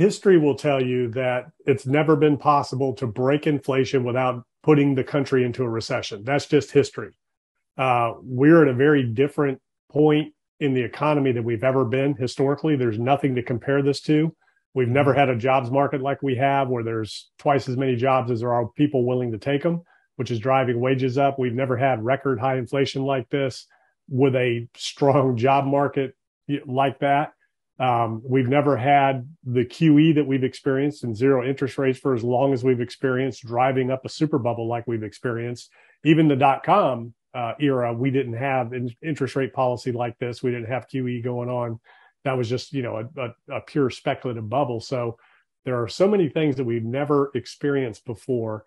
history will tell you that it's never been possible to break inflation without putting the country into a recession. That's just history. Uh, we're at a very different point in the economy than we've ever been historically. There's nothing to compare this to. We've never had a jobs market like we have, where there's twice as many jobs as there are people willing to take them, which is driving wages up. We've never had record high inflation like this with a strong job market like that. Um, we've never had the QE that we've experienced and zero interest rates for as long as we've experienced, driving up a super bubble like we've experienced. Even the dot com uh, era, we didn't have an interest rate policy like this. We didn't have QE going on. That was just, you know, a, a, a pure speculative bubble. So there are so many things that we've never experienced before.